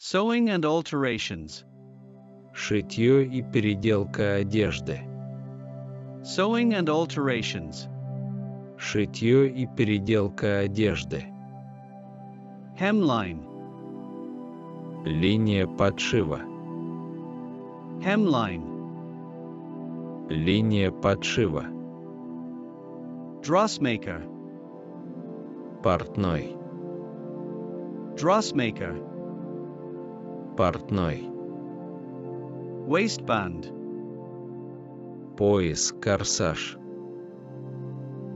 Sewing and alterations. Шитье и переделка одежды. Sewing and alterations. Шитье и переделка одежды. Hemline. Линия подшива. Hemline. Линия подшива. Dressmaker. Портной. Dressmaker. Портной. Waistband. Пояс, корсаж.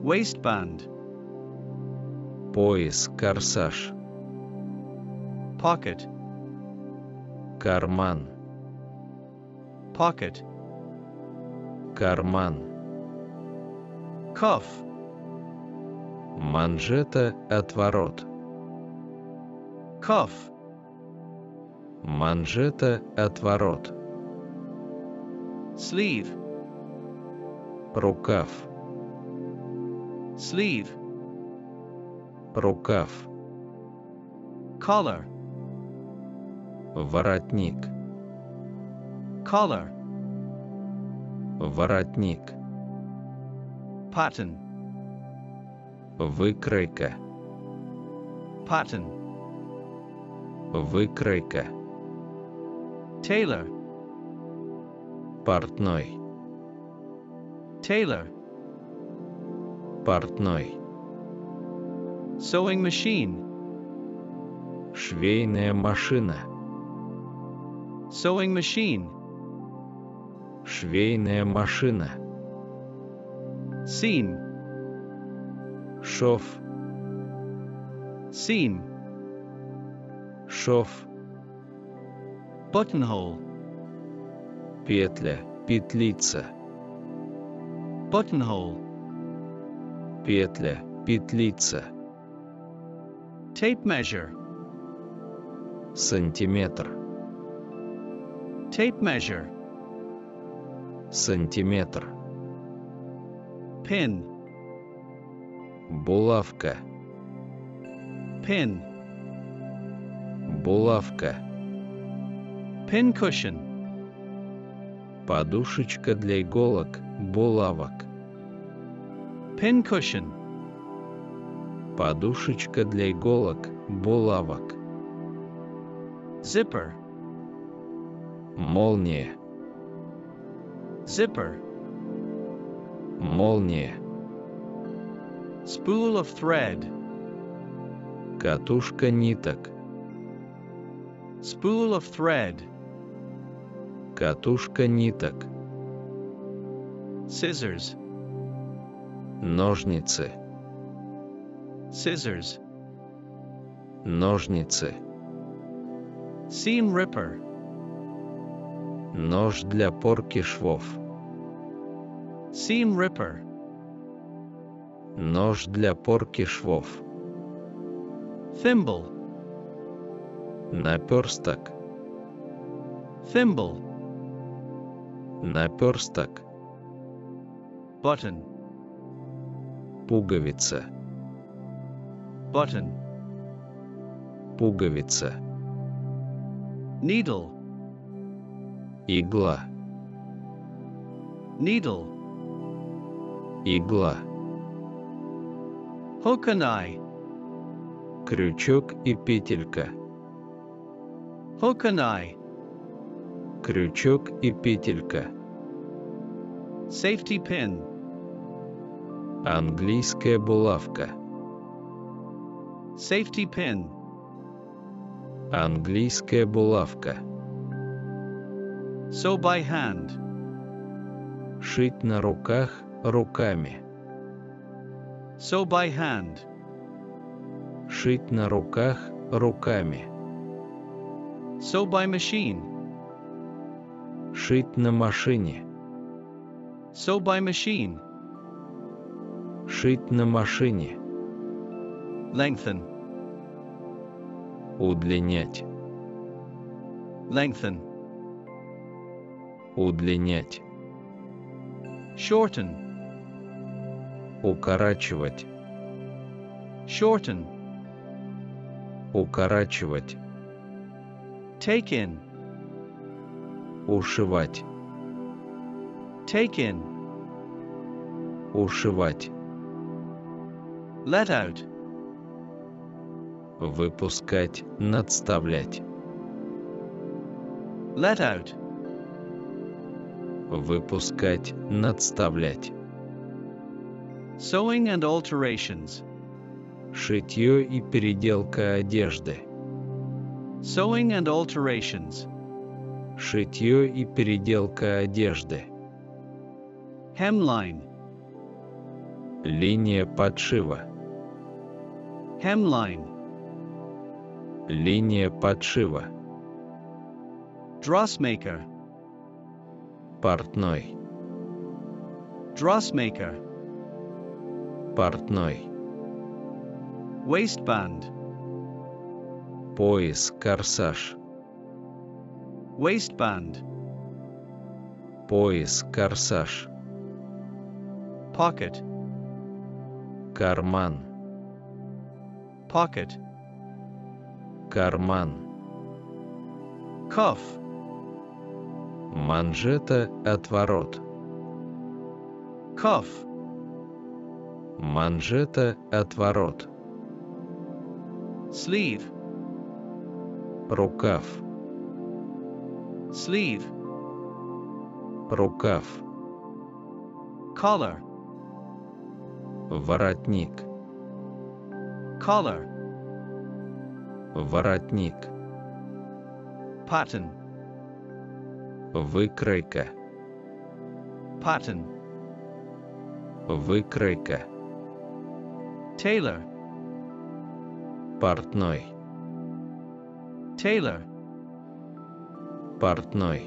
Waistband. Пояс, корсаж. Pocket. Карман. Pocket. Карман. Cuff. Манжета, отворот. Cuff. Манжета, отворот. Sleeve. Рукав. Sleeve. Рукав. Collar. Воротник. Collar. Воротник. Pattern. Выкройка. Pattern. Выкройка. Tailor. Портной. Tailor. Портной. Sewing machine. Швейная машина. Sewing machine. Швейная машина. Seam. Шов. Seam. Шов. Buttonhole. Петля. Петлица. Buttonhole. Петля. Петлица. Tape measure. Сантиметр. Tape measure. Сантиметр. Pin. Булавка. Pin. Булавка. Pin cushion. Подушечка для иголок. Булавок. Pin cushion. Подушечка для иголок. Булавок. Zipper. Молния. Zipper. Молния. Spool of thread. Катушка ниток. Spool of thread. Катушка ниток. Scissors. Ножницы. Scissors. Ножницы. Seam ripper. Нож для порки швов. Seam ripper. Нож для порки швов. Thimble. Наперсток. Thimble. Наперсток. Button. Пуговица. Button. Пуговица. Needle. Игла. Needle. Игла. Hook and eye. Крючок и петелька. Hook and eye. Крючок и петелька. Safety pin. Английская булавка. Safety pin. Английская булавка. Sew by hand. Шить на руках руками. Sew by hand. Шить на руках руками. Sew by machine. Шить на машине. Sew by machine. Шить на машине. Lengthen. Удлинять. Lengthen. Удлинять. Shorten. Укорачивать. Shorten. Укорачивать. Take in. Ушивать. Take in. Ушивать. Let out. Выпускать. Надставлять. Let out. Выпускать. Надставлять. Sewing and alterations. Шитье и переделка одежды. Sewing and alterations. Шитье и переделка одежды. Hemline. Линия подшива. Hemline. Линия подшива. Dressmaker. Портной. Dressmaker. Портной. Waistband. Пояс, корсаж. Waistband. Пояс, корсаж. Pocket. Карман. Pocket. Карман. Cuff. Манжета, отворот. Cuff. Манжета, отворот. Sleeve. Рукав. Sleeve. Рукав. Collar. Воротник. Collar. Воротник. Pattern. Выкройка. Pattern. Выкройка. Tailor. Портной. Tailor. Портной.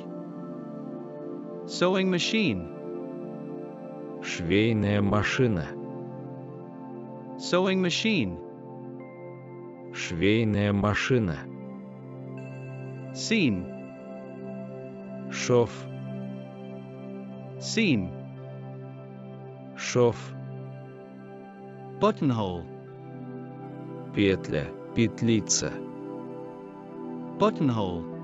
Sewing machine. Швейная машина. Sewing machine. Швейная машина. Seam. Шов. Seam. Шов. Buttonhole. Петля. Петлица. Buttonhole.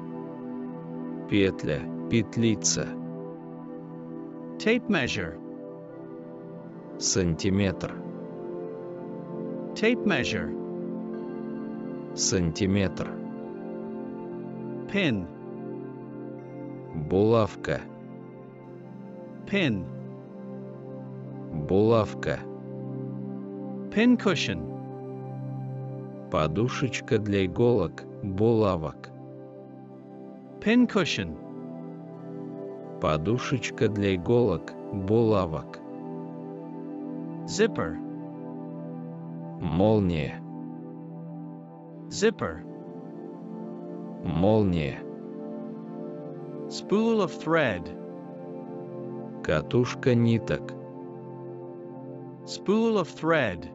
Петля. Петлица. Tape measure. Сантиметр. Tape measure. Сантиметр. Pin. Булавка. Pin. Булавка. Pin cushion. Подушечка для иголок. Булавок. Pin cushion. Подушечка для иголок. Булавок. Zipper. Молния. Zipper. Молния. Spool of thread. Катушка ниток. Spool of thread.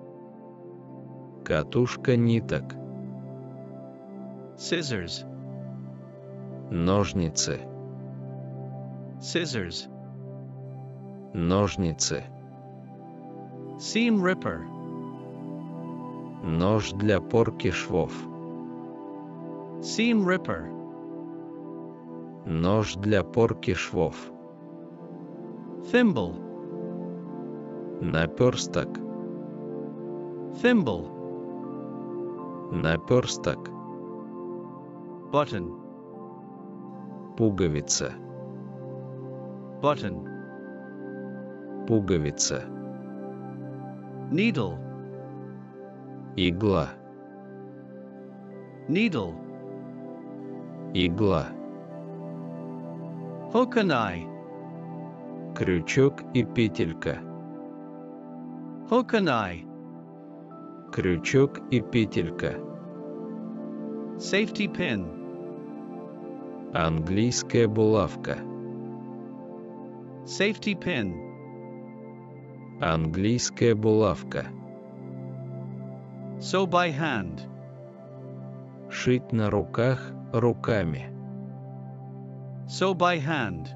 Катушка ниток. Scissors. Ножницы. Scissors. Ножницы. Seam ripper. Нож для порки швов. Seam ripper. Нож для порки швов. Thimble. Наперсток. Thimble. Наперсток. Button. Пуговица. Button. Пуговица. Needle. Игла. Needle. Игла. Hook and eye. Крючок и петелька. Hook and eye. Крючок и петелька. Safety pin. Английская булавка. Safety pin. Английская булавка. Sew by hand. Шить на руках руками. Sew by hand.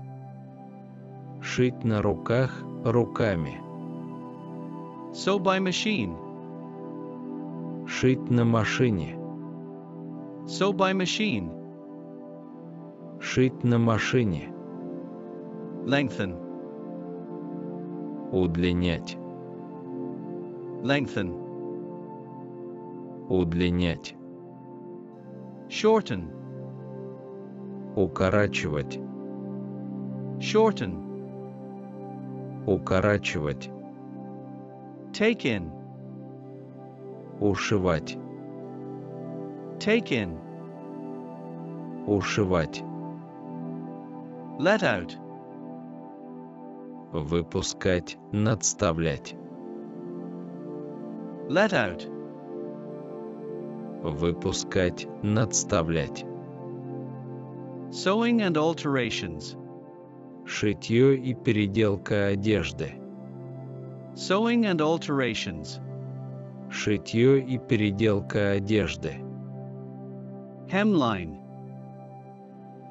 Шить на руках руками. Sew by machine. Шить на машине. Sew by machine. Шить на машине. Lengthen. Удлинять. Lengthen. Удлинять. Shorten. Укорачивать. Shorten. Укорачивать. Take in. Ушивать. Take in. Ушивать. Let out. Выпускать. Надставлять. Let out. Выпускать. Надставлять. Sewing and alterations. Шитье и переделка одежды. Sewing and alterations. Шитье и переделка одежды. Hemline.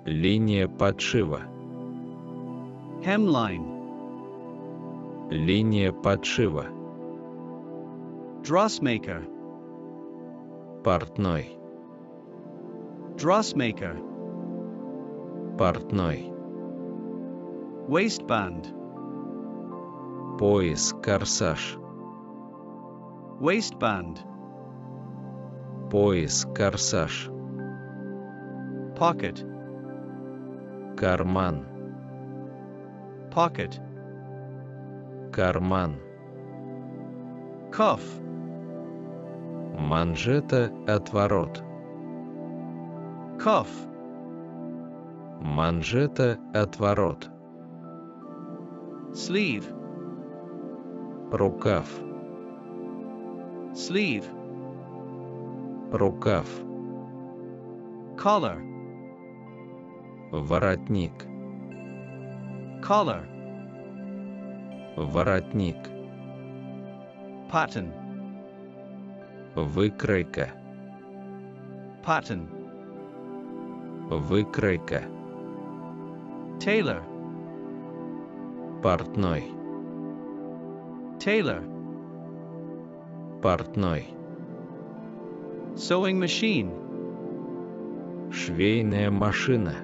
Линия подшива. Hemline. Линия подшива. Dressmaker. Портной. Dressmaker. Портной. Waistband. Пояс, корсаж. Waistband. Пояс, корсаж. Pocket. Карман. Pocket. Карман. Cuff. Манжета, отворот. Cuff. Манжета, отворот. Sleeve. Рукав. Sleeve. Рукав. Collar. Воротник. Collar. Воротник. Pattern. Выкройка. Pattern. Выкройка. Tailor. Портной. Tailor. Портной. Sewing machine. Швейная машина.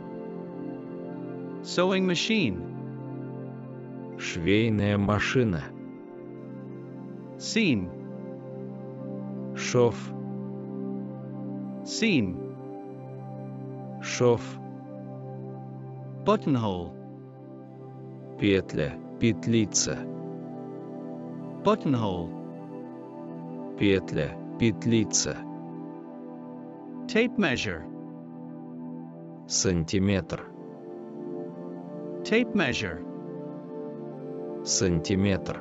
Sewing machine. Швейная машина. Seam. Шов. Seam. Шов. Buttonhole. Петля. Петлица. Buttonhole. Петля. Петлица. Tape measure. Сантиметр. Tape measure. Сантиметр.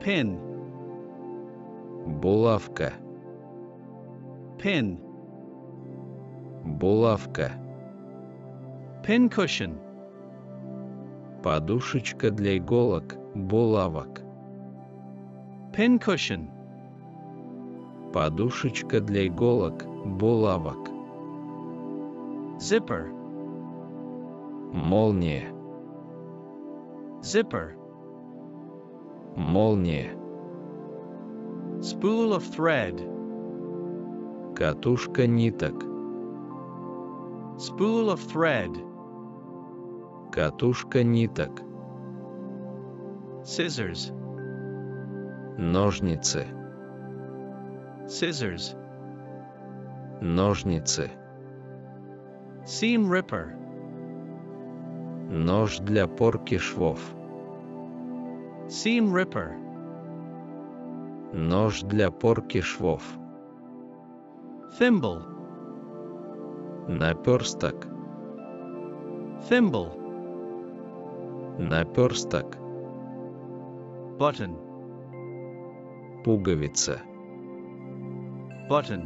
Pin. Булавка. Pin. Булавка. Pin cushion. Подушечка для иголок. Булавок. Pin cushion. Подушечка для иголок. Булавок. Zipper. Молния. Zipper. Молния. Spool of thread. Катушка ниток. Spool of thread. Катушка ниток. Scissors. Ножницы. Scissors. Ножницы. Seam ripper. Нож для порки швов. Seam ripper. Нож для порки швов. Thimble. Наперсток. Thimble. Наперсток. Button. Пуговица. Button.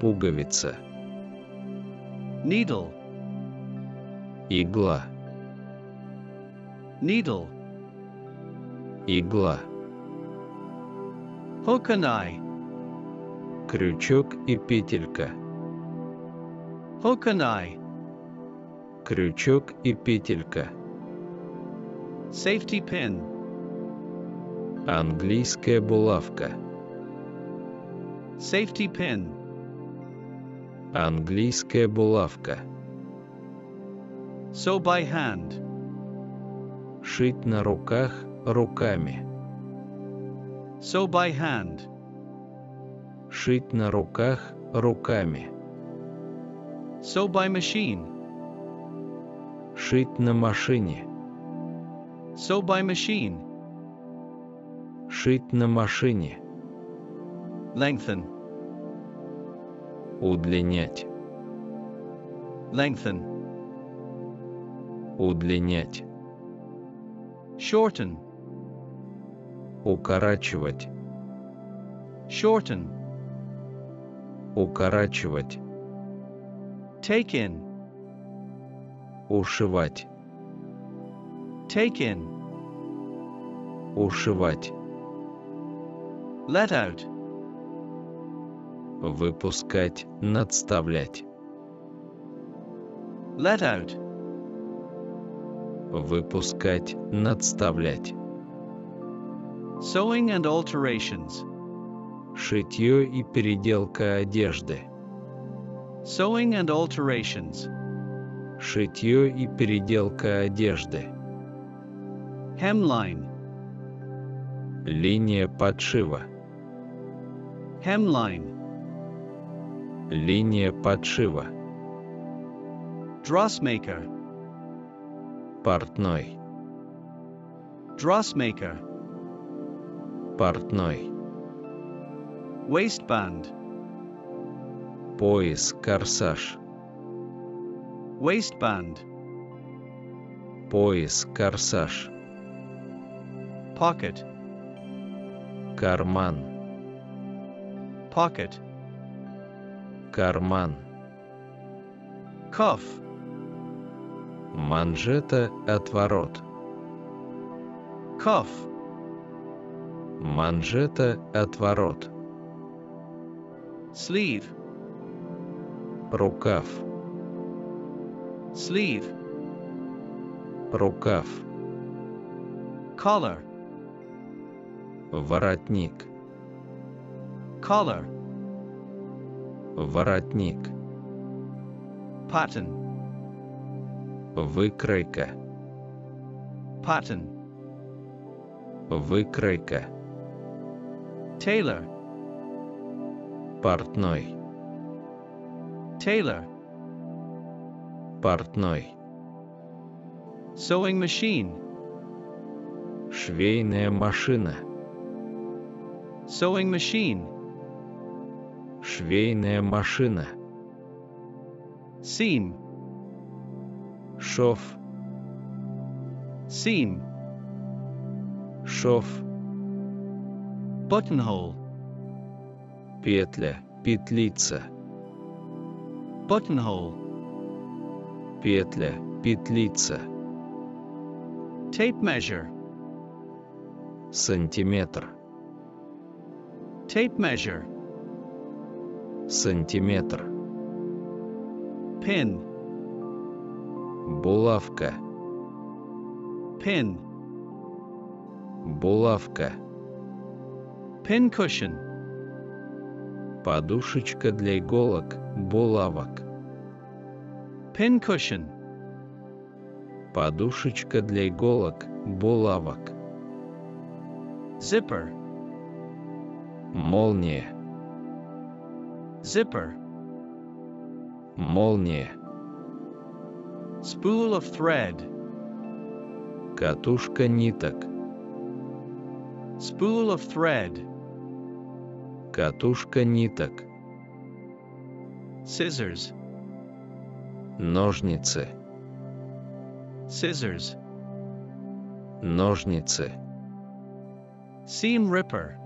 Пуговица. Needle. Игла. Needle. Игла. Hook and eye. Крючок и петелька. Hook and eye. Крючок и петелька. Safety pin. Английская булавка. Safety pin. Английская булавка. Sew by hand. Шить на руках руками. Sew by hand. Шить на руках руками. Sew by machine. Шить на машине. Sew by machine. Шить на машине. Lengthen. Удлинять. Lengthen. Удлинять. Shorten. Укорачивать. Shorten. Укорачивать. Take in. Ушивать. Take in. Ушивать. Let out. Выпускать. Надставлять. Let out. Выпускать. Надставлять. Sewing and alterations. Шитье и переделка одежды. Sewing and alterations. Шитье и переделка одежды. Hemline. Линия подшива. Hemline. Линия подшива. Dressmaker. Портной. Dressmaker. Портной. Waistband. Пояс, корсаж. Waistband. Пояс, корсаж. Pocket. Карман. Pocket. Карман. Cuff. Манжета, отворот. Cuff. Манжета, отворот. Sleeve. Рукав. Sleeve. Рукав. Collar. Воротник. Collar. Воротник. Pattern. Выкройка. Pattern. Выкройка. Tailor. Портной. Tailor. Портной. Sewing machine. Швейная машина. Sewing machine. Швейная машина. Seam. Шов. Seam. Шов. Buttonhole. Петля. Петлица. Buttonhole. Петля. Петлица. Tape measure. Сантиметр. Tape measure. Сантиметр. Pin. Булавка. Pin. Булавка. Pin cushion. Подушечка для иголок. Булавок. Pin cushion. Подушечка для иголок. Булавок. Zipper. Молния. Zipper. Молния. Spool of thread. Катушка ниток. Spool of thread. Катушка ниток. Scissors. Ножницы. Scissors. Ножницы. Seam ripper.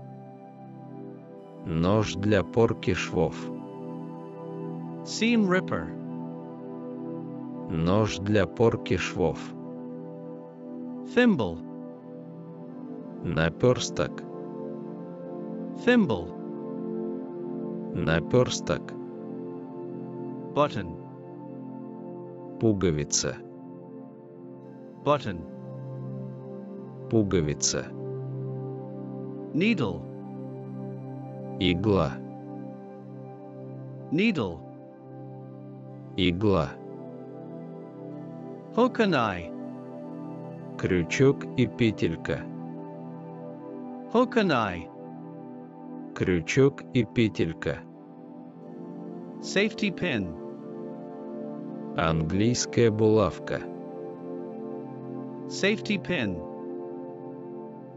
Нож для порки швов. Seam ripper. Нож для порки швов. Thimble. Наперсток. Thimble. Наперсток. Button. Пуговица. Button. Пуговица. Needle. Игла. Needle. Игла. Eye. Крючок и петелька. Eye. Крючок и петелька. Safety pin. Английская булавка. Safety pin.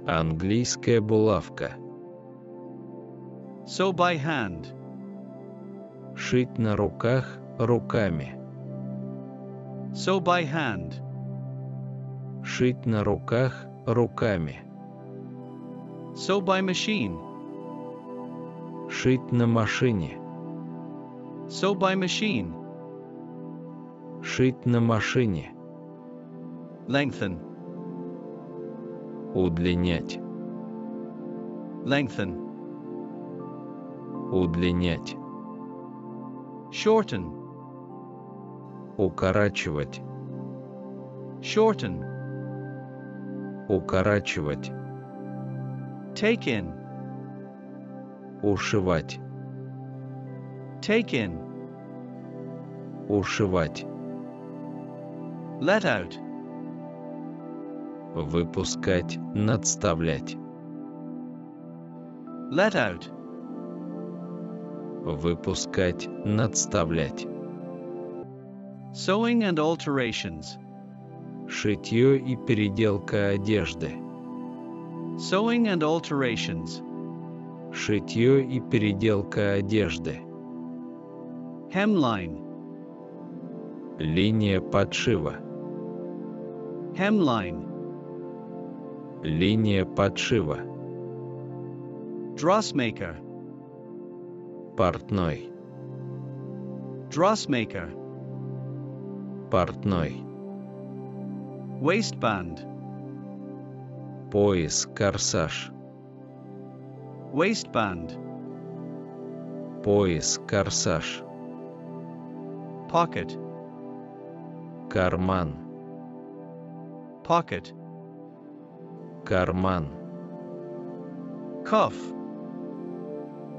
Английская булавка. Sew by hand. Шить на руках руками. Sew by hand. Шить на руках руками. Sew by machine. Шить на машине. Sew by machine. Шить на машине. Lengthen. Удлинять. Lengthen. Удлинять. Shorten. Укорачивать. Shorten. Укорачивать. Take in. Ушивать. Take in. Ушивать. Let out. Выпускать. Надставлять. Let out. Выпускать. Надставлять. Sewing and alterations. Шитье и переделка одежды. Sewing and alterations. Шитье и переделка одежды. Hemline. Линия подшива. Hemline. Линия подшива. Dressmaker. Портной. Dressmaker. Портной. Waistband. Пояс, корсаж. Waistband. Пояс, корсаж. Pocket. Карман. Pocket. Карман. Cuff.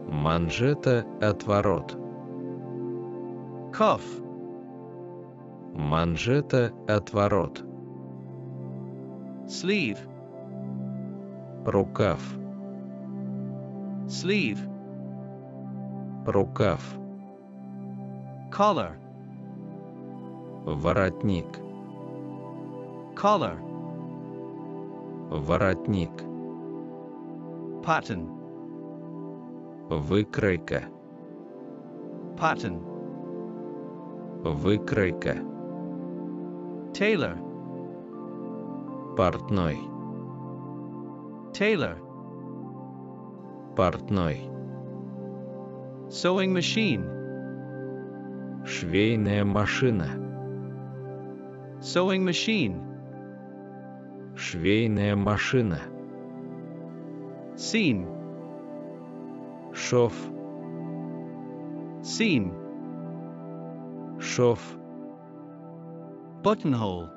Манжета, отворот. Cuff. Манжета, отворот. Sleeve. Рукав. Sleeve. Рукав. Collar. Воротник. Collar. Воротник. Pattern. Выкройка. Pattern. Выкройка. Tailor. Портной. Tailor. Портной. Sewing machine. Швейная машина. Sewing machine. Швейная машина. Seam. Шов. Seam. Шов. Buttonhole.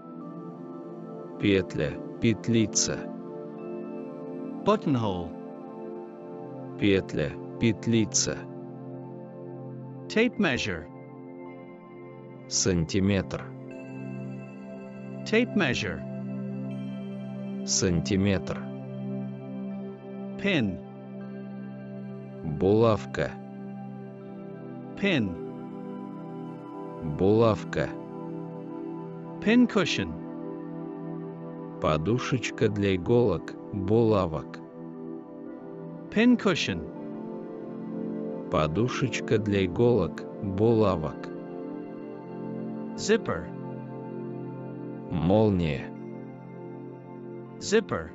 Петля. Петлица. Buttonhole. Петля. Петлица. Tape measure. Сантиметр. Tape measure. Сантиметр. Pin. Булавка. Pin. Булавка. Pin cushion. Подушечка для иголок. Булавок. Pin cushion. Подушечка для иголок. Булавок. Zipper. Молния. Zipper.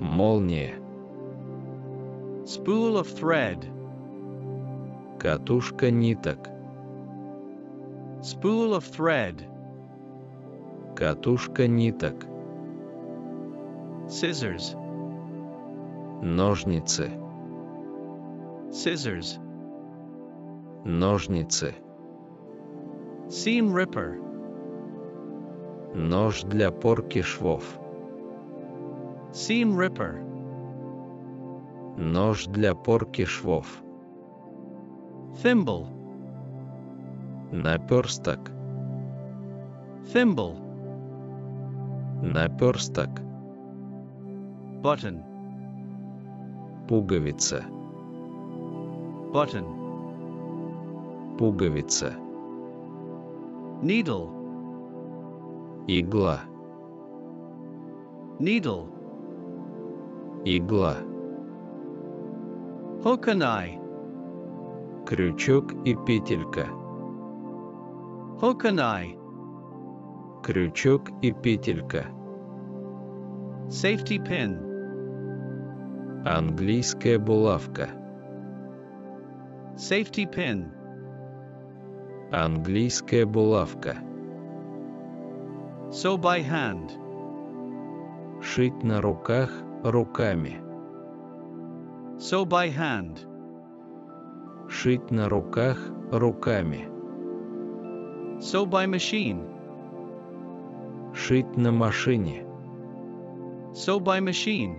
Молния. Spool of thread. Катушка ниток. Spool of thread. Катушка ниток. Scissors. Ножницы. Scissors. Ножницы. Seam ripper. Нож для порки швов. Seam ripper. Нож для порки швов. Thimble. Наперсток. thimble, Наперсток. button, Пуговица. button, Пуговица. needle, Игла. needle, Игла. hook and eye, Крючок и петелька. hook and eye, Крючок и петелька. safety pin, Английская булавка. safety pin, Английская булавка. sew by hand, Шить на руках руками. sew by hand, Шить на руках руками. sew by machine, Шить на машине. sew by machine,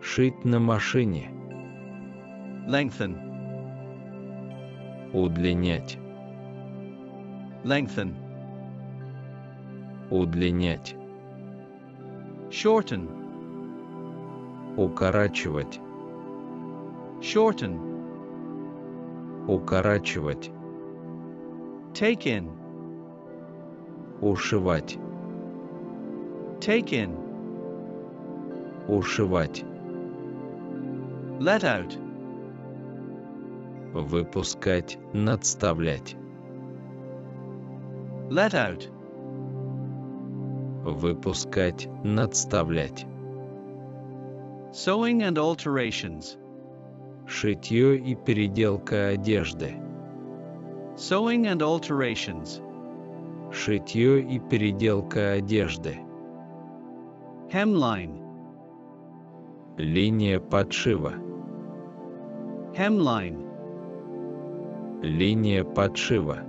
Шить на машине. lengthen, Удлинять. lengthen, Удлинять. shorten, Укорачивать. shorten, Укорачивать. take in, Ушивать. take in, Ушивать. let out, Выпускать. Надставлять. let out, Выпускать. Надставлять. sewing and alterations, Шитье и переделка одежды. sewing and alterations, Шитье и переделка одежды. hemline, Линия подшива. hemline, Линия подшива.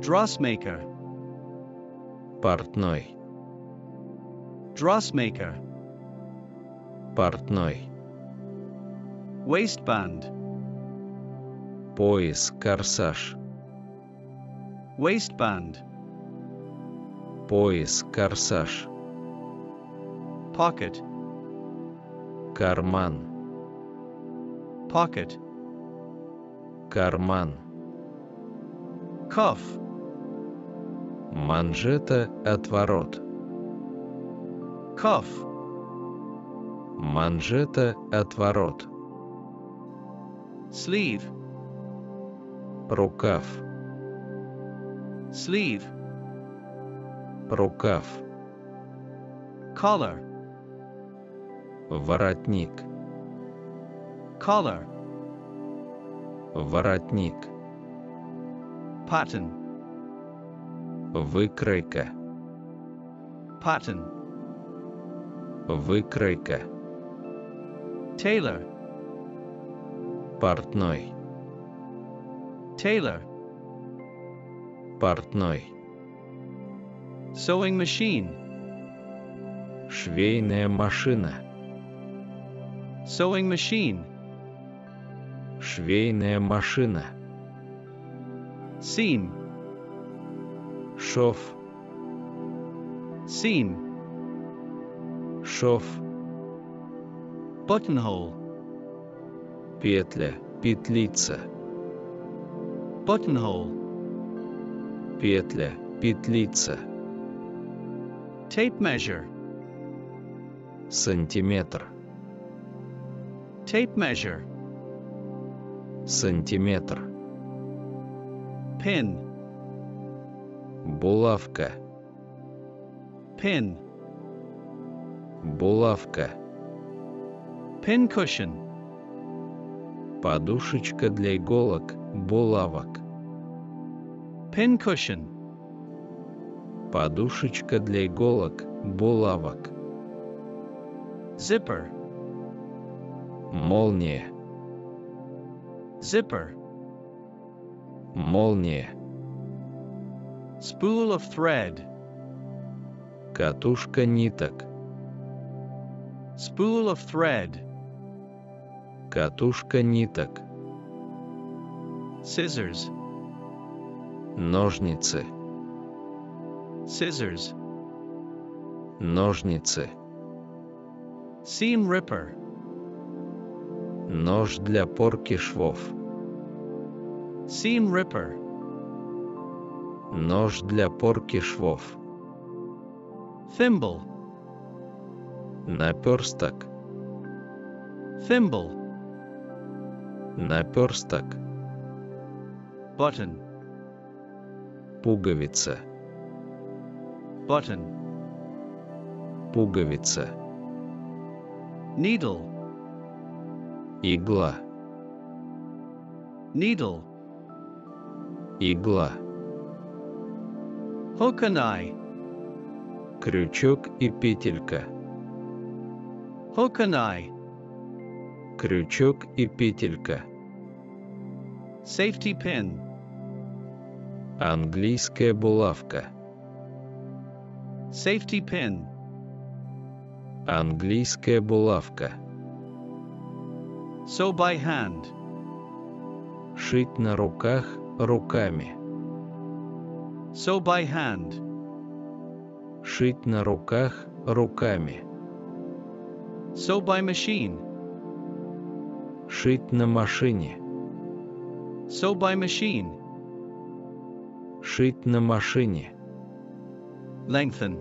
dressmaker, Портной. dressmaker, Портной. waistband, Пояс. Корсаж. Waistband, Пояс. Корсаж. pocket, Карман. pocket, Карман. cuff, Манжета. Отворот. cuff, Манжета. Отворот. sleeve, Рукав. Sleeve, Рукав. collar, Воротник. collar, Воротник. pattern, Выкройка. pattern, Выкройка. tailor, Портной. tailor, Портной. sewing machine, Швейная машина. sewing machine, Швейная машина. seam, Шов. seam, Шов. buttonhole, Петля. Петлица. buttonhole, Петля. Петлица. tape measure, Сантиметр. tape measure, Сантиметр. pin, Булавка. pin, Булавка. pin cushion, Подушечка для иголок. Булавок. Pin cushion, Подушечка для иголок. Булавок. zipper, Молния. zipper, Молния. spool of thread, Катушка ниток. spool of thread, Катушка ниток. Scissors. Ножницы. Scissors. Ножницы. Seam ripper. Нож для порки швов. Seam ripper. Нож для порки швов. Thimble. Наперсток. Thimble. Наперсток. Button. Пуговица. Button. Пуговица. Needle. Игла. Needle. Игла. Hook and eye. Крючок и петелька. Hook and eye. Крючок и петелька. Safety pin. Английская булавка. Safety pin. Английская булавка. Sew by hand. Шить на руках руками. Sew by hand. Шить на руках руками. Sew by machine. Шить на машине. Sew by machine. Шить на машине. Lengthen.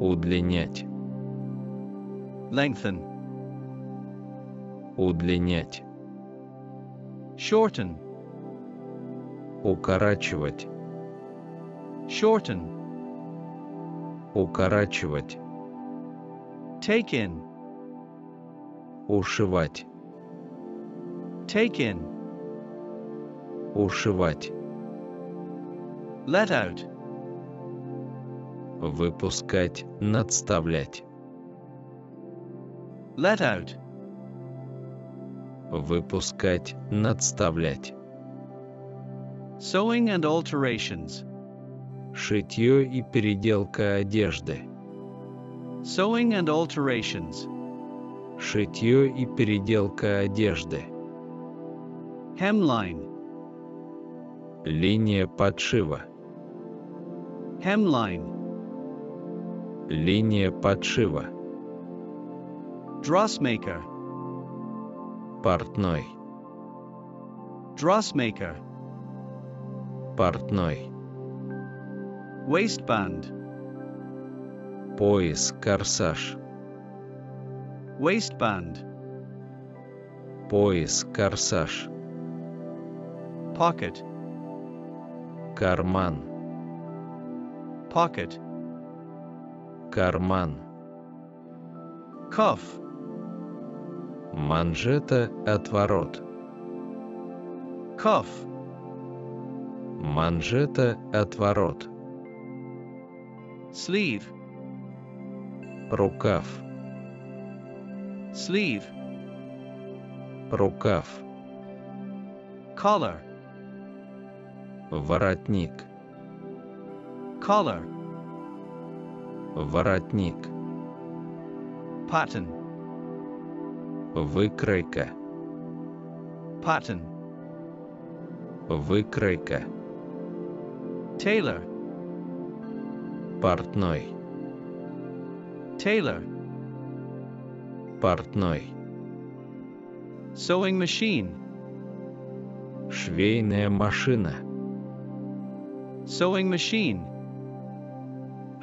Удлинять. Lengthen. Удлинять. Shorten. Укорачивать. Shorten. Укорачивать. Take in. Ушивать. Take in. Ушивать. Let out. Выпускать. Надставлять. Let out. Выпускать. Надставлять. Sewing and alterations. Шитье и переделка одежды. Sewing and alterations. Шитье и переделка одежды. Hemline. Линия подшива. Hemline. Линия подшива. Dressmaker. Портной. Dressmaker. Портной. Waistband. Пояс. Корсаж. Waistband. Пояс. Корсаж. Pocket. Карман. Pocket. Карман. Cuff. Манжета. Отворот. Cuff. Манжета. Отворот. Sleeve. Рукав. Sleeve. Рукав. Collar. Воротник. Collar. Воротник. Pattern. Выкройка. Pattern. Выкройка. Tailor. Портной. Tailor. Портной. Sewing machine. Швейная машина. Sewing machine.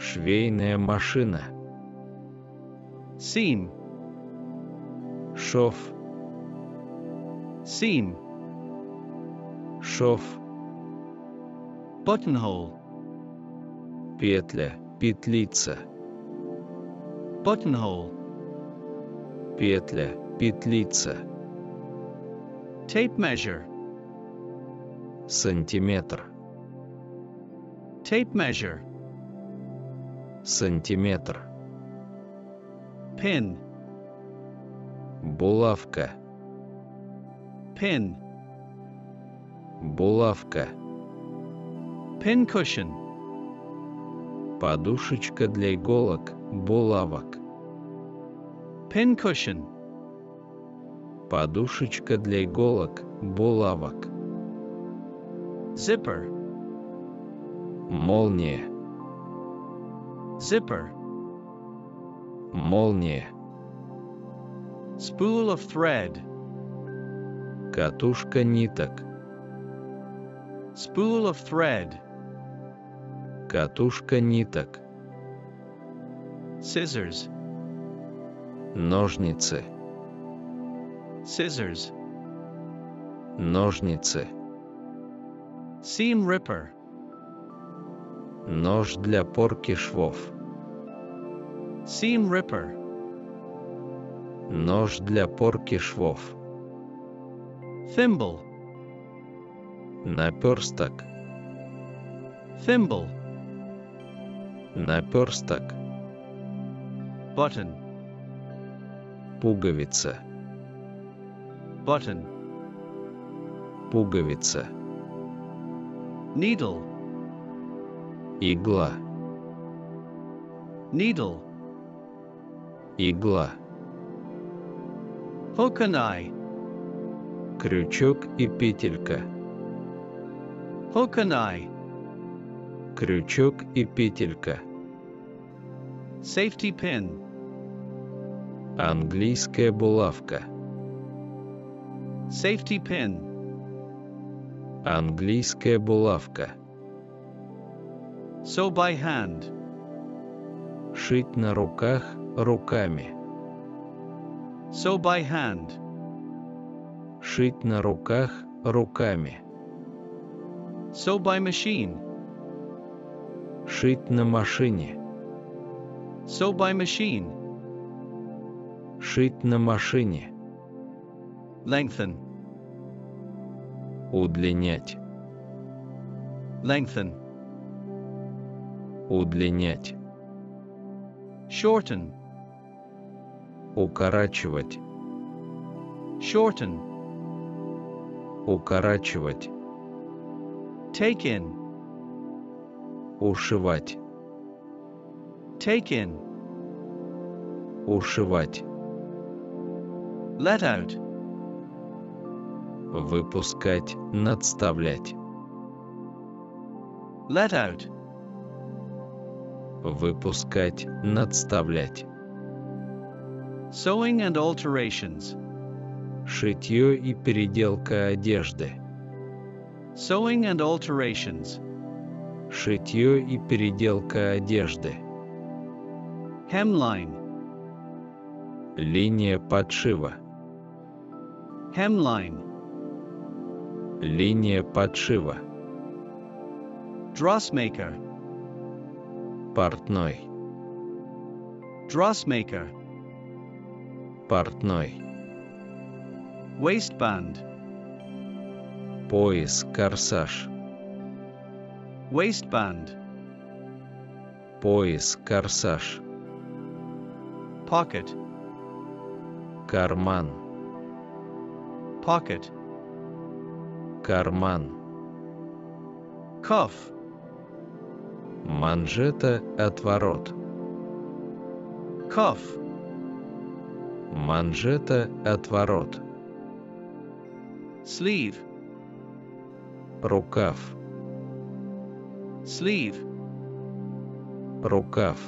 Швейная машина. Seam. Шов. Seam. Шов. Buttonhole. Петля. Петлица. Buttonhole. Петля. Петлица. Tape measure. Сантиметр. Tape measure. Сантиметр. Pin. Булавка. Pin. Булавка. Pin cushion. Подушечка для иголок. Булавок. Pin cushion. Подушечка для иголок. булавок, zipper, молния, zipper, молния, spool of thread, катушка ниток, spool of thread, катушка ниток, scissors, ножницы, scissors, ножницы, seam ripper, нож для порки швов, seam ripper, нож для порки швов, thimble, наперсток, thimble, наперсток, button, пуговица, button, пуговица, needle, игла, needle, игла, eye, крючок и петелька, eye, крючок и петелька, safety pin, английская булавка, safety pin, английская булавка, sew by hand, шить на руках руками, sew by hand, шить на руках руками, sew by machine, шить на машине, sew by machine, шить на машине, lengthen, удлинять, lengthen, удлинять, shorten, укорачивать, shorten, укорачивать, take in, ушивать, take in, ушивать, let out, выпускать, надставлять, let out, выпускать, надставлять, sewing and alterations, шитье и переделка одежды, sewing and alterations, шитье и переделка одежды, hemline, линия подшива, hemline, линия подшива, dressmaker, портной, dressmaker, портной, waistband, пояс, корсаж, waistband, пояс, корсаж, pocket, карман, pocket, карман, cuff, манжета, отворот, cuff, манжета, отворот, sleeve, рукав, sleeve, рукав,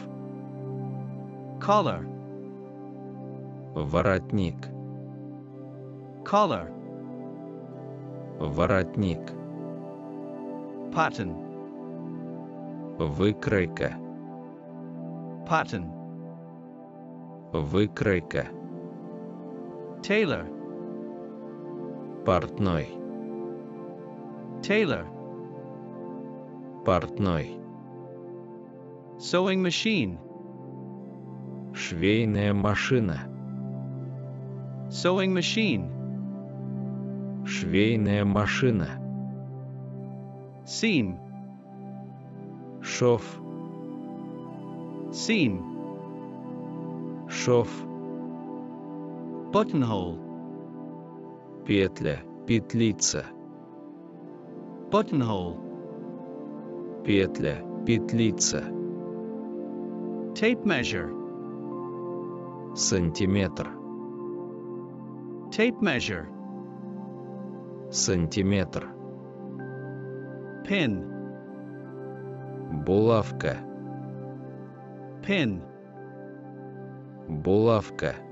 collar, воротник, collar, воротник, pattern, выкройка, pattern, выкройка, tailor, портной, tailor, портной, sewing machine, швейная машина, sewing machine, швейная машина, seam, шов, seam, шов, buttonhole, петля, петлица, buttonhole, петля, петлица, tape measure, сантиметр, tape measure, Сантиметр. Pin. Булавка. Pin. Булавка.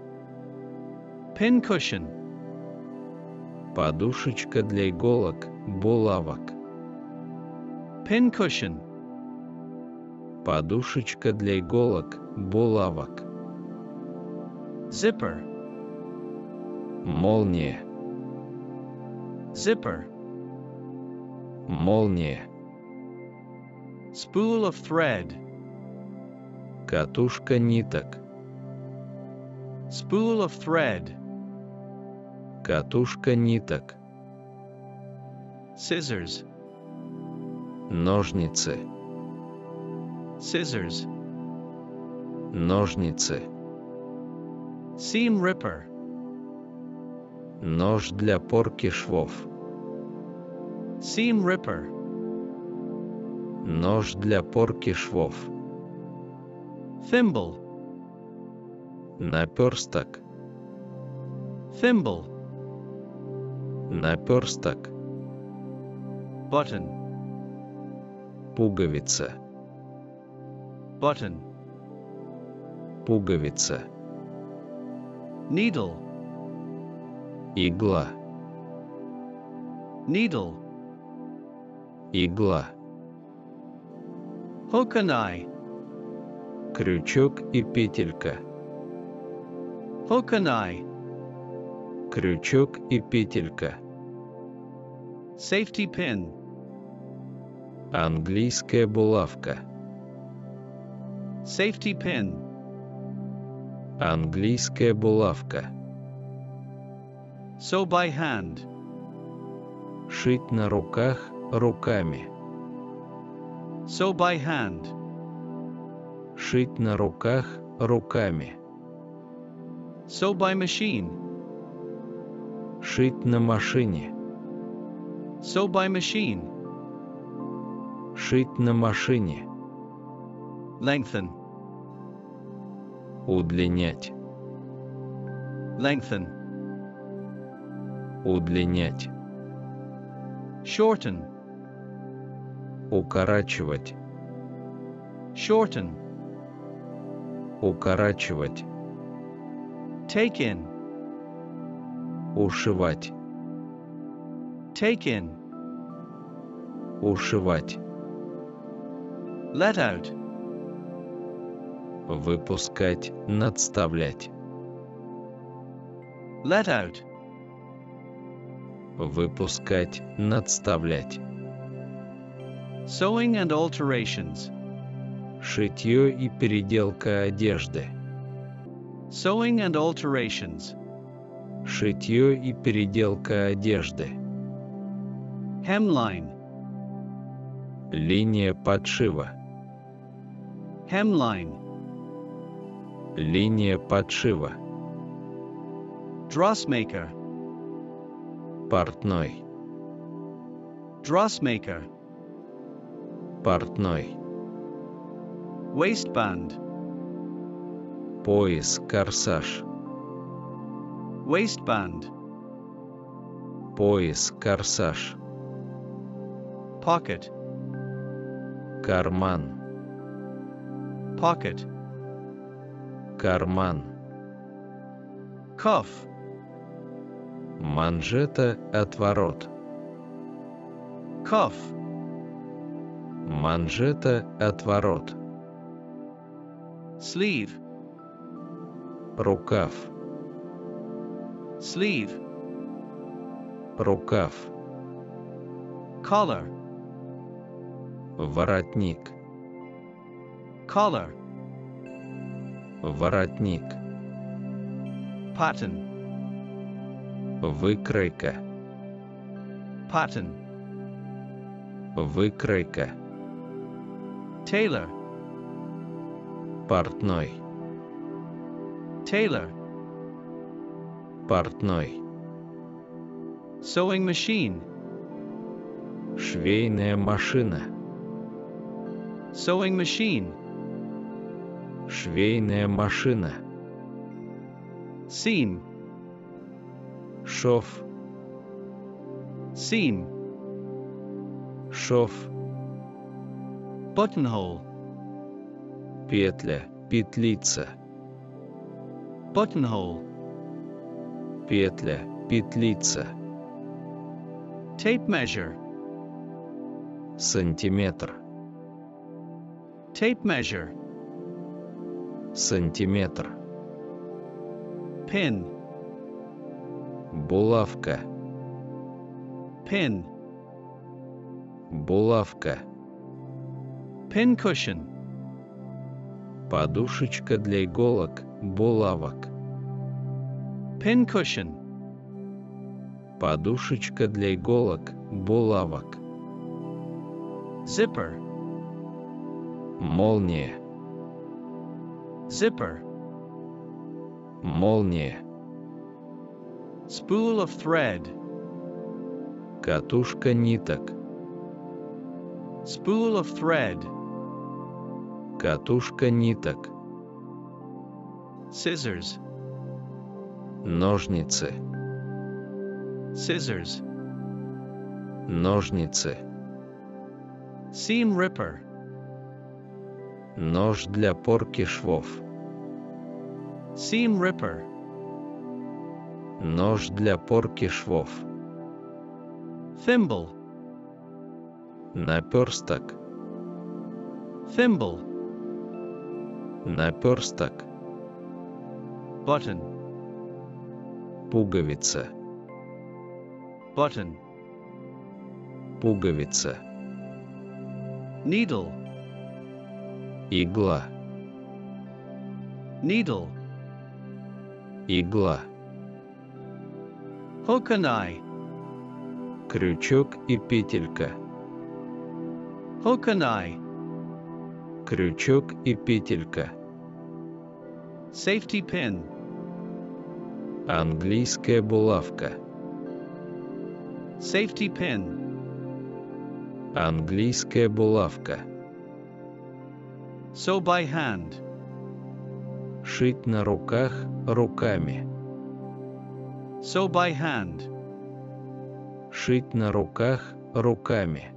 Pin cushion. Подушечка для иголок. Булавок. Pin cushion. Подушечка для иголок. Булавок. Zipper. Молния. Zipper. Молния. Spool of thread. Катушка ниток. Spool of thread. Катушка ниток. Scissors. Ножницы. Scissors. Ножницы. Seam ripper. Нож для порки швов. Seam ripper. Нож для порки швов. Thimble. Наперсток. Thimble. Наперсток. Button. Пуговица. Button. Пуговица. Needle. Игла. Needle. Игла. Hook and eye. Крючок и петелька. Hook and eye. Крючок и петелька. Safety pin. Английская булавка. Safety pin. Английская булавка. Sew by hand. Шить на руках руками. Sew by hand. Шить на руках руками. Sew by machine. Шить на машине. Sew by machine. Шить на машине. Lengthen. Удлинять. Lengthen. Удлинять. Shorten. Укорачивать. Shorten. Укорачивать. Take in. Ушивать. Take in. Ушивать. Let out. Выпускать. Надставлять. Let out. Выпускать. Надставлять. Sewing and alterations. Шитье и переделка одежды. Sewing and alterations. Шитье и переделка одежды. Hemline. Линия подшива. Hemline. Линия подшива. Dressmaker. Портной. Dressmaker. Портной. Waistband. Пояс. Корсаж. Waistband. Пояс. Корсаж. Pocket. Карман. Pocket. Карман. Cuff. Манжета. Отворот. Cuff. Манжета. Отворот. Sleeve. Рукав. Sleeve. Рукав. Collar. Воротник. Collar. Воротник. Pattern. Выкройка. Pattern. Выкройка. Tailor. Портной. Tailor. Портной. Sewing machine. Швейная машина. Sewing machine. Швейная машина. Seam. Шов. Seam. Шов. Buttonhole. Петля. Петлица. Buttonhole. Петля. Петлица. Tape measure. Сантиметр. Tape measure. Сантиметр. Pin. Булавка. Pin. Булавка. Pin cushion. Подушечка для иголок. Булавок. Pin cushion. Подушечка для иголок. Булавок. Zipper. Молния. Zipper. Молния. Spool of thread. Катушка ниток. Spool of thread. Катушка ниток. Scissors. Ножницы. Scissors. Ножницы. Seam ripper. Нож для порки швов. Seam ripper. Нож для порки швов. Thimble. Наперсток. Thimble. Наперсток. Button. Пуговица. Button. Пуговица. Needle. Игла. Needle. Игла. Hook and eye. Крючок и петелька. Hook and eye. Крючок и петелька. Safety pin. Английская булавка. Safety pin. Английская булавка. Sew by hand. Шить на руках руками. Sew by hand. Шить на руках руками.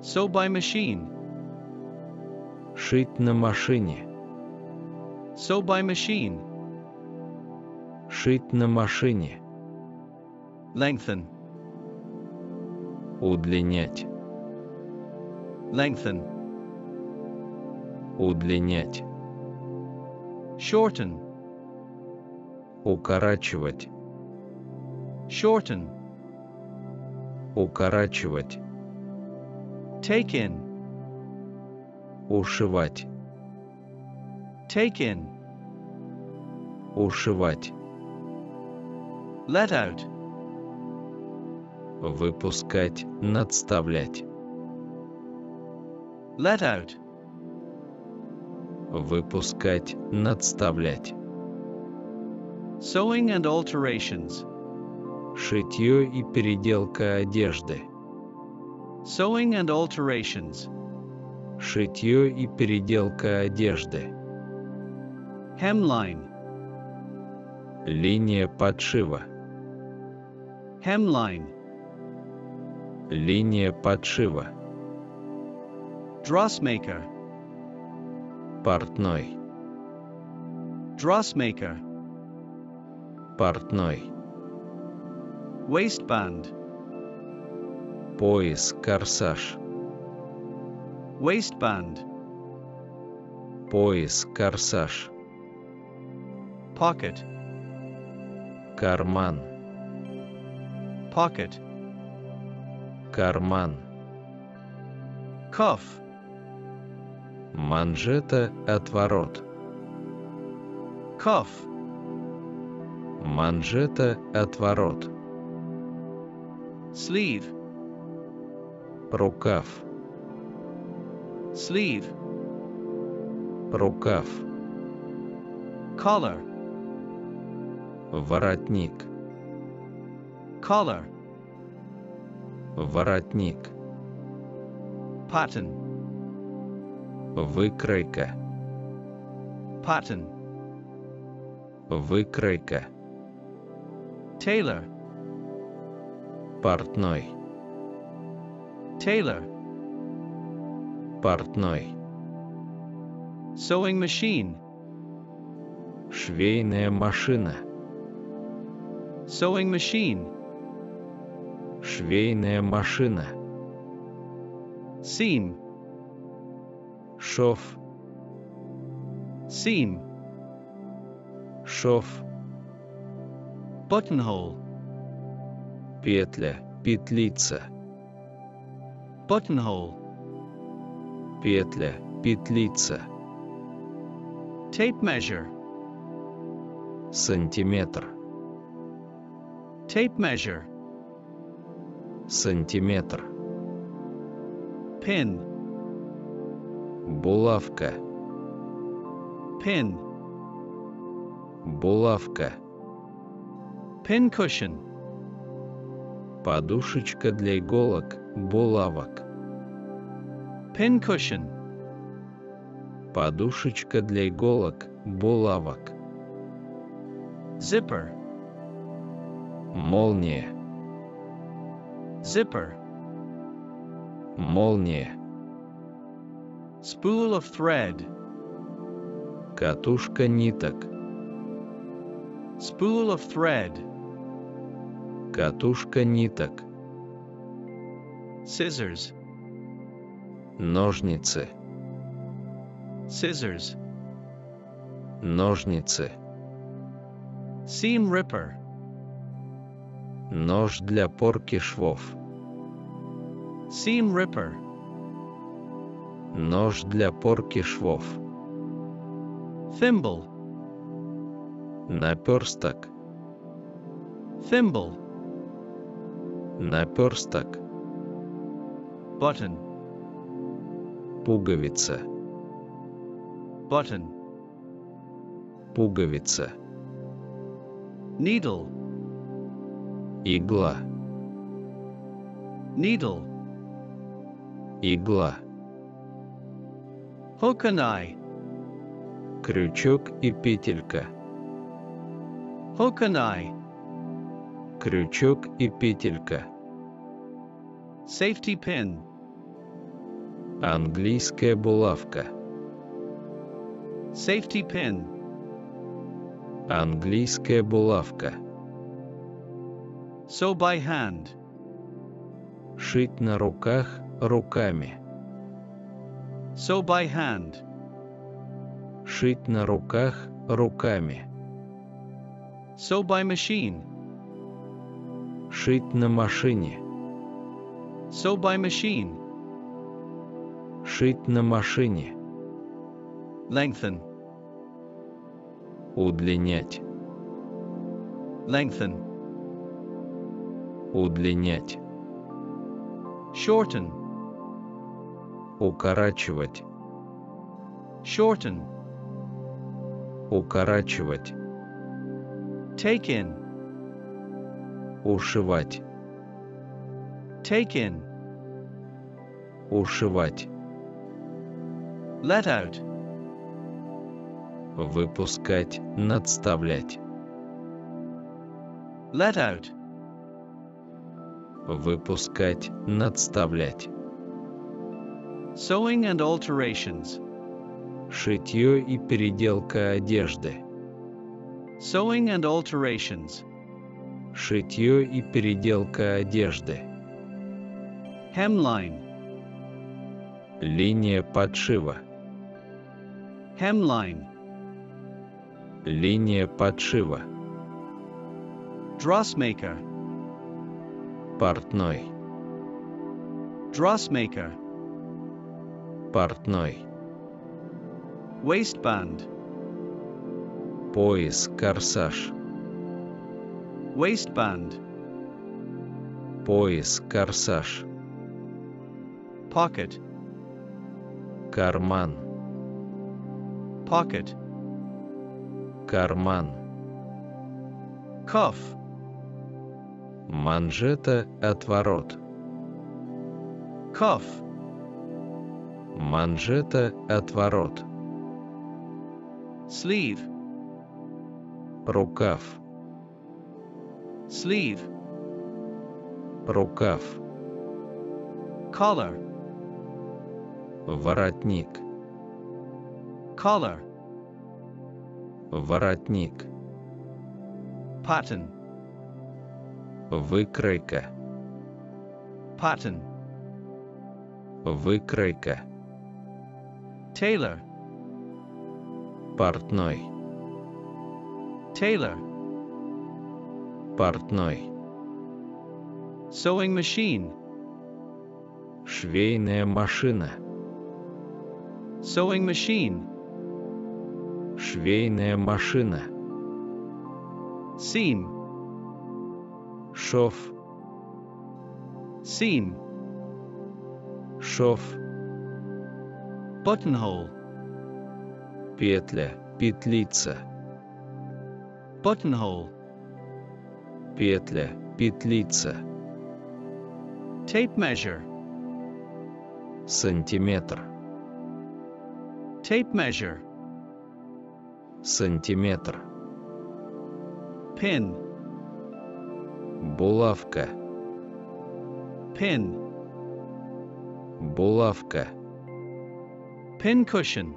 Sew by machine. Шить на машине. Sew by machine. Шить на машине. Lengthen. Удлинять. Lengthen. Удлинять. Shorten. Укорачивать. Shorten. Укорачивать. Take in. Ушивать. Take in. Ушивать. Let out. Выпускать. Надставлять. Let out. Выпускать. Надставлять. Sewing and alterations. Шитье и переделка одежды. Sewing and alterations. Шитье и переделка одежды. Hemline. Линия подшива. Hemline. Линия подшива. Dressmaker. Портной. Dressmaker. Портной. Waistband. Пояс. Корсаж. Waistband. Пояс. Корсаж. Pocket. Карман. Pocket. Карман. Cuff. Манжета. Отворот. Cuff. Манжета. Отворот. Sleeve. Рукав. Sleeve. Рукав. Collar. Воротник. Collar. Воротник. Pattern. Выкройка. Pattern. Выкройка. Tailor. Портной. tailor, Портной. sewing machine, Швейная машина. sewing machine, Швейная машина. seam, Шов. seam, Шов. buttonhole, Петля. Петлица. buttonhole, Петля. Петлица. tape measure, Сантиметр. tape measure, Сантиметр. pin, Булавка. pin, Булавка. pin cushion, Подушечка для иголок. Булавок. pin cushion, Подушечка для иголок. Булавок. zipper, Молния. zipper, Молния. Spool of thread, Катушка ниток. spool of thread, Катушка ниток. scissors, Ножницы. scissors, Ножницы. seam ripper, Нож для порки швов. seam ripper, Нож для порки швов. thimble, Наперсток. thimble, Наперсток. button, Пуговица. button, Пуговица. needle, Игла. needle, Игла. Eye, Крючок и петелька. eye, Крючок и петелька. safety pin, Английская булавка. safety pin, Английская булавка. sew by hand, Шить на руках руками. Sew by hand, Шить на руках руками. sew by machine, Шить на машине. sew by machine, Шить на машине. lengthen, Удлинять. lengthen, Удлинять. shorten, Укорачивать. shorten, Укорачивать. take in, Ушивать. take in, Ушивать. let out, Выпускать. Надставлять. let out, Выпускать. Надставлять. Sewing and alterations, Шитье и переделка одежды. sewing and alterations, Шитье и переделка одежды. hemline, Линия подшива. hemline, Линия подшива. dressmaker, Портной. dressmaker, Портной. waistband, Пояс, корсаж. waistband, Пояс, корсаж. pocket, Карман. pocket, Карман. cuff, Манжета, отворот. cuff, Манжета, отворот. sleeve, Рукав. sleeve, Рукав. collar, Воротник. collar, Воротник. pattern, Выкройка. pattern, Выкройка. Tailor, Портной. tailor, Портной. sewing machine, Швейная машина. sewing machine, Швейная машина. seam, Шов. seam, Шов. Buttonhole, Петля. Петлица. buttonhole, Петля. Петлица. tape measure, Сантиметр. tape measure, Сантиметр. pin, Булавка. pin, Булавка. Pin cushion,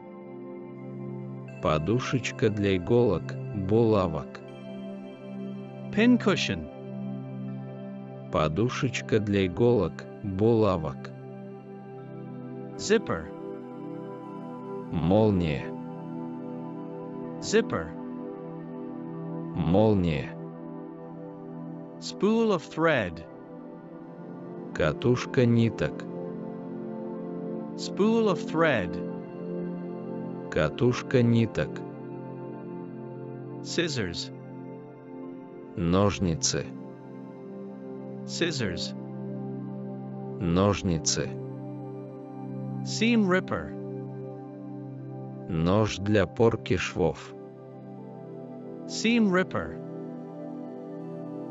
Подушечка для иголок. Булавок. pin cushion, Подушечка для иголок. Булавок. zipper, Молния. zipper, Молния. spool of thread, Катушка ниток. spool of thread, Катушка ниток. scissors, Ножницы. scissors, Ножницы. seam ripper, Нож для порки швов. seam ripper,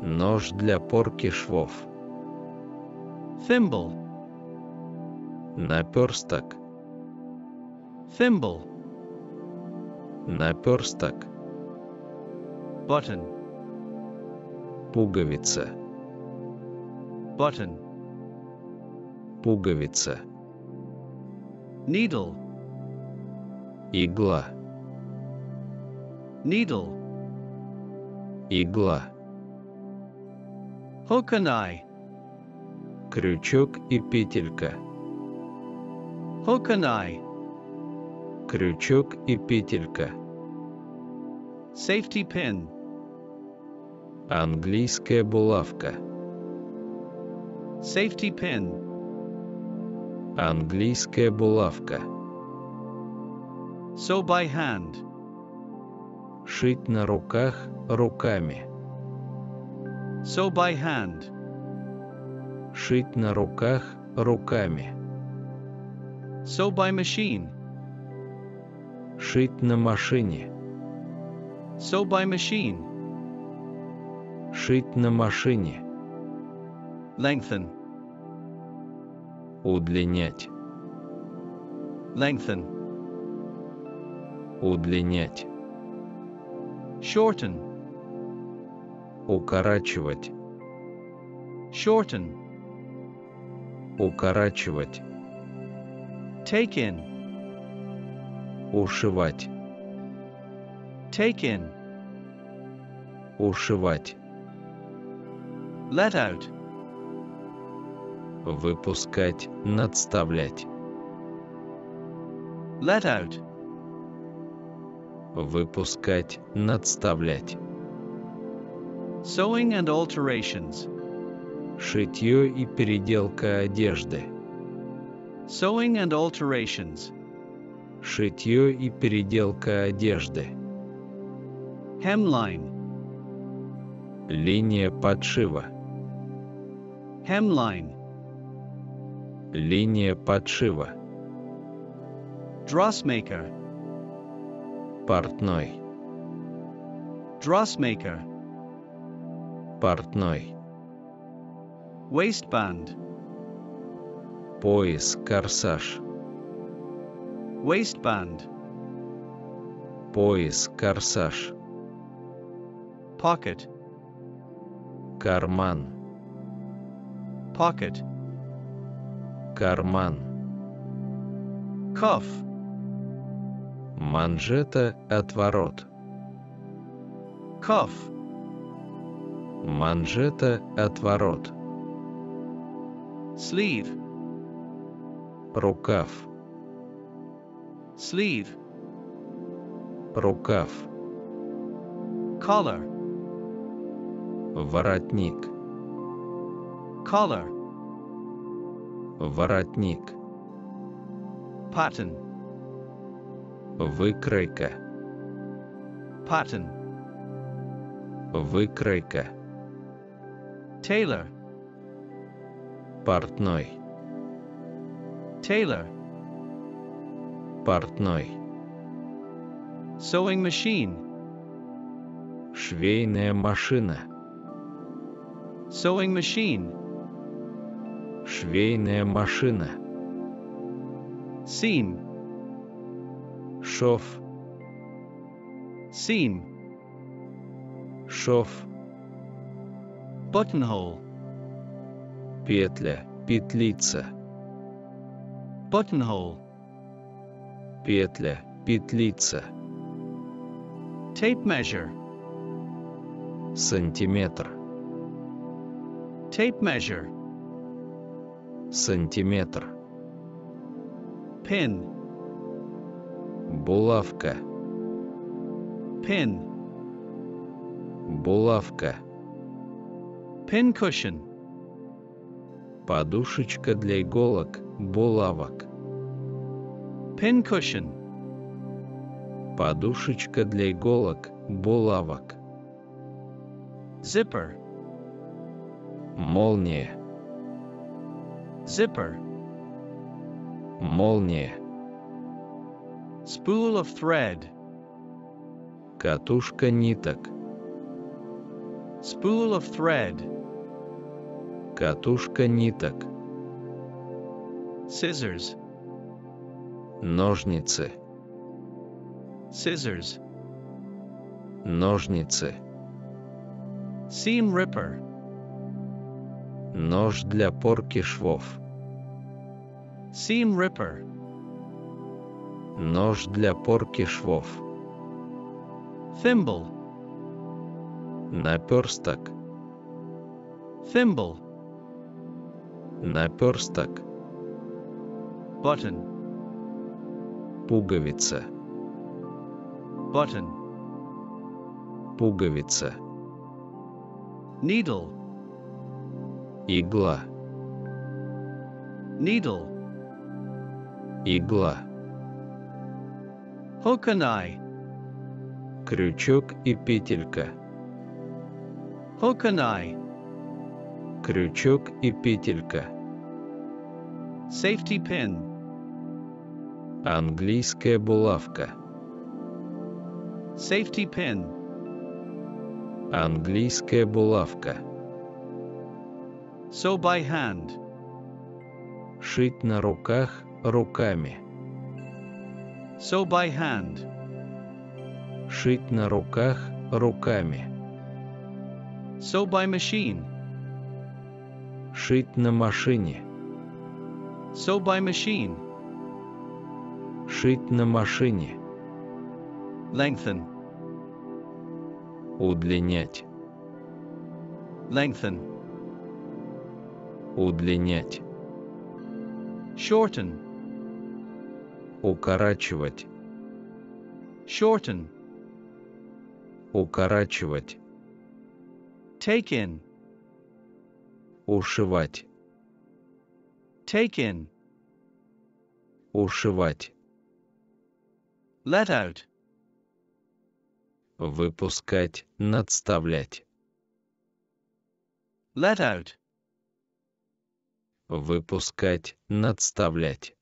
Нож для порки швов. thimble, Наперсток. thimble, Наперсток. button, Пуговица. button, Пуговица. needle, Игла. needle, Игла. hook and eye, Крючок и петелька. hook and eye, Крючок и петелька. safety pin, Английская булавка. safety pin, Английская булавка. sew by hand, Шить на руках руками. sew by hand, Шить на руках руками. sew by machine, Шить на машине. sew by machine, Шить на машине. lengthen, Удлинять. lengthen, Удлинять. shorten, Укорачивать. shorten, Укорачивать. take in, Ушивать. take in, Ушивать. let out, Выпускать. Надставлять. let out, Выпускать. Надставлять. sewing and alterations, Шитье и переделка одежды. sewing and alterations, Шитье и переделка одежды. hemline, Линия подшива. hemline, Линия подшива. dressmaker, Портной. dressmaker, Портной. waistband, Пояс, корсаж. Waistband, Пояс, корсаж. pocket, Карман. pocket, карман, cuff, манжета, отворот, cuff, манжета, отворот, sleeve, рукав, sleeve, рукав, collar, воротник, collar, воротник, pattern, выкройка, pattern, выкройка, tailor, портной, tailor, портной, sewing machine, швейная машина, sewing machine, швейная машина, seam, шов, seam, шов, buttonhole, петля, петлица, buttonhole, петля, петлица, tape measure, сантиметр, tape measure, сантиметр, pin, булавка, pin, булавка, pin cushion, подушечка для иголок, булавок, pin cushion, подушечка для иголок, булавок, zipper, молния, zipper, молния, spool of thread, катушка ниток, spool of thread, катушка ниток, scissors, ножницы, scissors, ножницы, seam ripper, нож для порки швов, seam ripper, нож для порки швов, thimble, наперсток, thimble, наперсток, button, пуговица, button, пуговица, needle, игла, needle, игла, hook and eye, крючок и петелька, hook and eye, крючок и петелька, safety pin, английская булавка, safety pin, английская булавка, sew by hand, шить на руках руками, sew by hand, шить на руках руками, sew by machine, шить на машине, sew by machine, шить на машине, lengthen, удлинять, lengthen, удлинять, shorten, укорачивать, shorten, укорачивать, take in, ушивать, take in, ушивать, let out, выпускать, надставлять, let out, выпускать, надставлять,